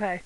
Okay.